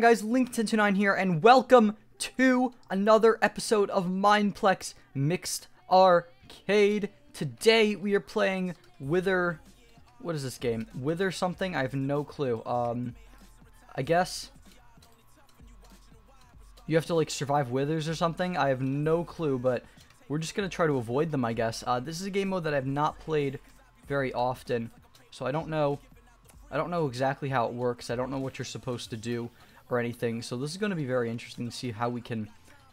1029 guys, Linky1029 here, and welcome to another episode of Mineplex Mixed Arcade. Today we are playing Wither, what is this game? Wither something? I have no clue. Um, I guess you have to like survive withers or something. I have no clue, but we're just going to try to avoid them, I guess. Uh, this is a game mode that I've not played very often, so I don't know I don't know exactly how it works. I don't know what you're supposed to do or anything. So this is going to be very interesting to see how we can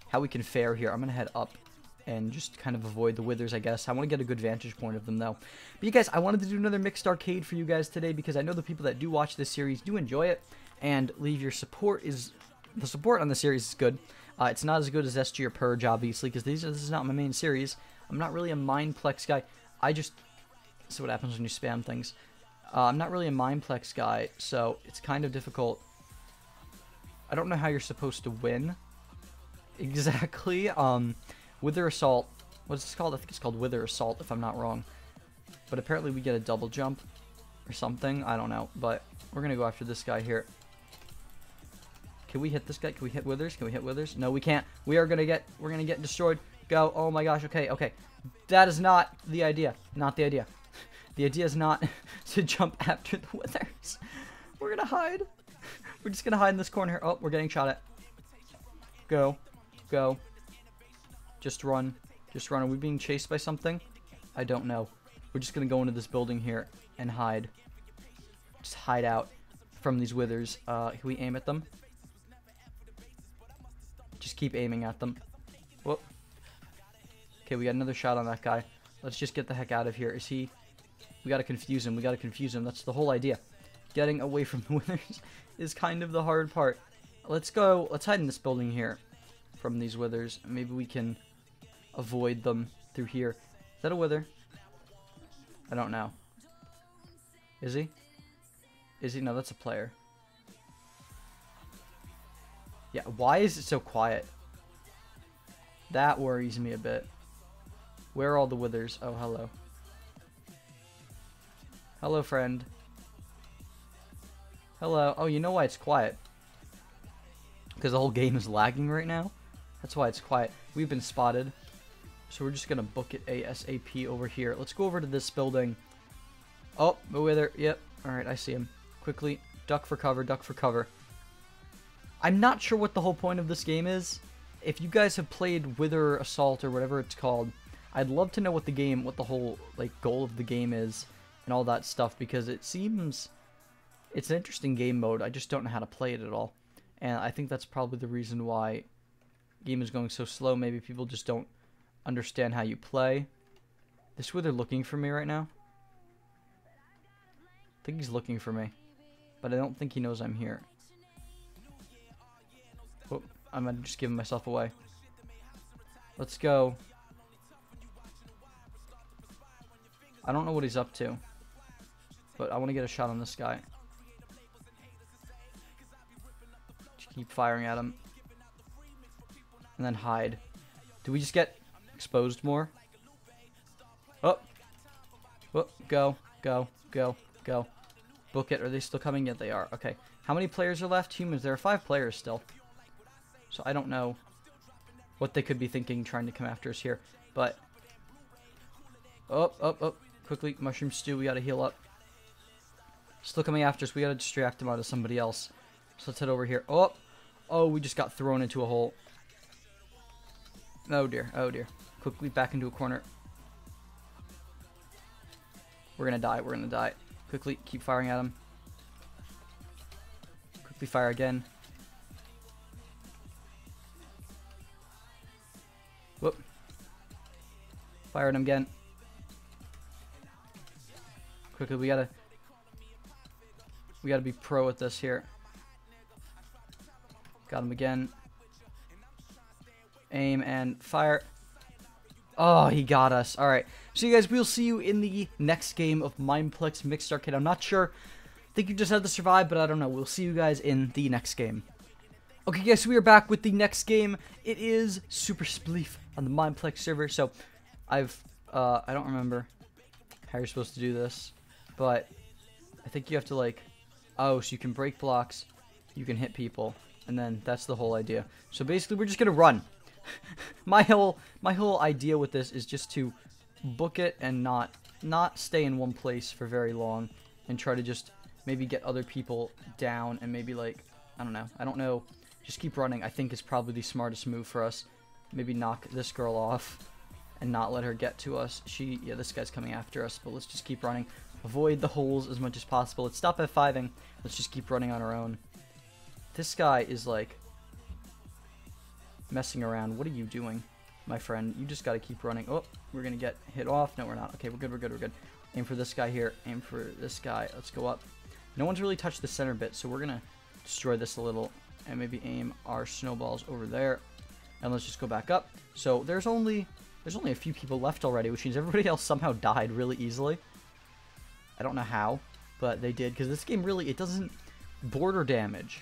how we can fare here. I'm going to head up and just kind of avoid the withers, I guess. I want to get a good vantage point of them, though. But you guys, I wanted to do another mixed arcade for you guys today because I know the people that do watch this series do enjoy it and leave your support is the support on the series is good. Uh, it's not as good as SG or Purge, obviously, because this is not my main series. I'm not really a Mineplex guy. I just... Is what happens when you spam things. Uh, I'm not really a Mineplex guy, so it's kind of difficult. I don't know how you're supposed to win exactly. Um, Wither Assault, what's this called? I think it's called Wither Assault, if I'm not wrong. But apparently we get a double jump or something. I don't know, but we're going to go after this guy here. Can we hit this guy? Can we hit Withers? Can we hit Withers? No, we can't. We are going to get, we're going to get destroyed. Go. Oh my gosh. Okay, okay. That is not the idea. Not the idea. The idea is not to jump after the withers. We're gonna hide. We're just gonna hide in this corner. Oh, we're getting shot at. Go. Go. Just run. Just run. Are we being chased by something? I don't know. We're just gonna go into this building here and hide. Just hide out from these withers. Uh, can we aim at them? Just keep aiming at them. Whoop. Okay, we got another shot on that guy. Let's just get the heck out of here. Is he we gotta confuse him. We gotta confuse him. That's the whole idea. Getting away from the withers is kind of the hard part. Let's go. Let's hide in this building here from these withers. Maybe we can avoid them through here. Is that a wither? I don't know. Is he? Is he? No, that's a player. Yeah, why is it so quiet? That worries me a bit. Where are all the withers? Oh, hello. Hello, friend. Hello. Oh, you know why it's quiet? Because the whole game is lagging right now. That's why it's quiet. We've been spotted. So we're just going to book it ASAP over here. Let's go over to this building. Oh, the wither. Yep. Alright, I see him. Quickly. Duck for cover, duck for cover. I'm not sure what the whole point of this game is. If you guys have played Wither Assault or whatever it's called, I'd love to know what the game, what the whole like goal of the game is and all that stuff because it seems it's an interesting game mode. I just don't know how to play it at all. And I think that's probably the reason why game is going so slow. Maybe people just don't understand how you play. This is where they're looking for me right now. I think he's looking for me. But I don't think he knows I'm here. Oh, I'm just giving myself away. Let's go. I don't know what he's up to. But I want to get a shot on this guy. Keep firing at him. And then hide. Do we just get exposed more? Oh. Oh, go, go, go, go. Book it. Are they still coming? Yet they are. Okay. How many players are left? Humans. There are five players still. So I don't know what they could be thinking trying to come after us here. But... Oh, oh, oh. Quickly. Mushroom stew. We gotta heal up. Still coming after us. We gotta distract him out of somebody else. So let's head over here. Oh! Oh, we just got thrown into a hole. Oh dear. Oh dear. Quickly back into a corner. We're gonna die. We're gonna die. Quickly, keep firing at him. Quickly fire again. Whoop. Fire at him again. Quickly, we gotta we gotta be pro at this here. Got him again. Aim and fire. Oh, he got us. Alright. So you guys, we'll see you in the next game of Mineplex Mixed Arcade. I'm not sure. I think you just had to survive, but I don't know. We'll see you guys in the next game. Okay, guys, so we are back with the next game. It is Super Spleef on the Mineplex server. So, I've, uh, I don't remember how you're supposed to do this, but I think you have to, like, Oh, so you can break blocks, you can hit people, and then that's the whole idea. So basically, we're just gonna run. my whole my whole idea with this is just to book it and not not stay in one place for very long, and try to just maybe get other people down and maybe like I don't know. I don't know. Just keep running. I think is probably the smartest move for us. Maybe knock this girl off and not let her get to us. She, yeah, this guy's coming after us, but let's just keep running. Avoid the holes as much as possible. Let's stop F5ing. Let's just keep running on our own. This guy is like messing around. What are you doing, my friend? You just got to keep running. Oh, we're going to get hit off. No, we're not. Okay, we're good, we're good, we're good. Aim for this guy here. Aim for this guy. Let's go up. No one's really touched the center bit, so we're going to destroy this a little and maybe aim our snowballs over there. And let's just go back up. So there's only there's only a few people left already, which means everybody else somehow died really easily. I don't know how, but they did, because this game really, it doesn't border damage.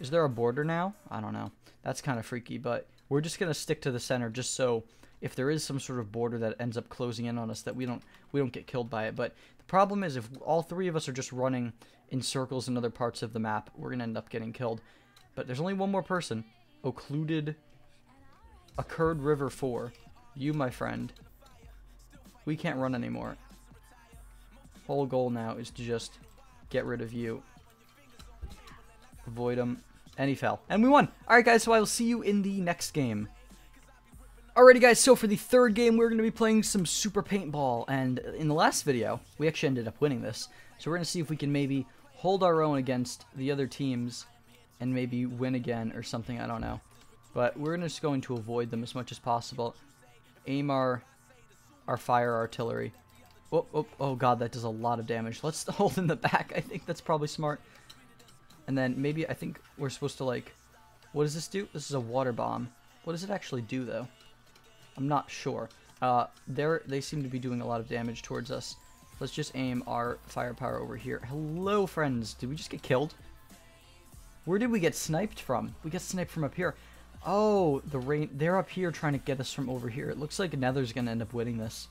Is there a border now? I don't know. That's kind of freaky, but we're just going to stick to the center just so if there is some sort of border that ends up closing in on us that we don't we don't get killed by it. But the problem is if all three of us are just running in circles in other parts of the map, we're going to end up getting killed. But there's only one more person. Occluded Occurred River 4. You, my friend. We can't run anymore. Whole goal now is to just get rid of you. Avoid him. And he fell. And we won! Alright guys, so I will see you in the next game. Alrighty guys, so for the third game, we're going to be playing some Super Paintball. And in the last video, we actually ended up winning this. So we're going to see if we can maybe hold our own against the other teams and maybe win again or something, I don't know. But we're just going to avoid them as much as possible. Aim our, our fire artillery. Oh, oh, oh god, that does a lot of damage. Let's hold in the back. I think that's probably smart. And then maybe I think we're supposed to like... What does this do? This is a water bomb. What does it actually do, though? I'm not sure. Uh, they seem to be doing a lot of damage towards us. Let's just aim our firepower over here. Hello, friends. Did we just get killed? Where did we get sniped from? We got sniped from up here. Oh, the rain. They're up here trying to get us from over here. It looks like Nether's going to end up winning this.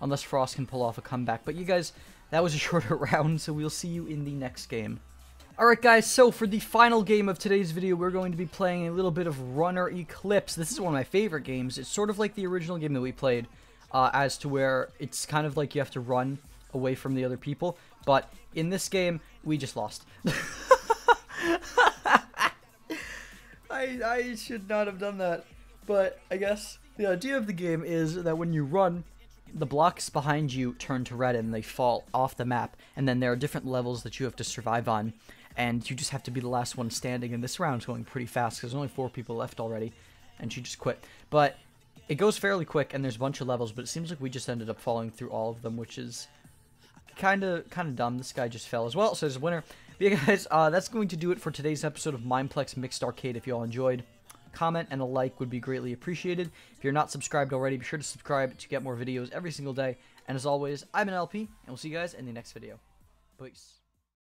Unless Frost can pull off a comeback. But you guys, that was a shorter round, so we'll see you in the next game. Alright guys, so for the final game of today's video, we're going to be playing a little bit of Runner Eclipse. This is one of my favorite games. It's sort of like the original game that we played, uh, as to where it's kind of like you have to run away from the other people. But in this game, we just lost. I, I should not have done that. But I guess the idea of the game is that when you run, the blocks behind you turn to red and they fall off the map. And then there are different levels that you have to survive on. And you just have to be the last one standing. And this round's going pretty fast because there's only four people left already. And she just quit. But it goes fairly quick and there's a bunch of levels. But it seems like we just ended up falling through all of them, which is kind of kind of dumb. This guy just fell as well. So there's a winner. But yeah, guys, uh, that's going to do it for today's episode of Mineplex Mixed Arcade. If you all enjoyed, comment and a like would be greatly appreciated. If you're not subscribed already, be sure to subscribe to get more videos every single day. And as always, I'm an LP, and we'll see you guys in the next video. Peace.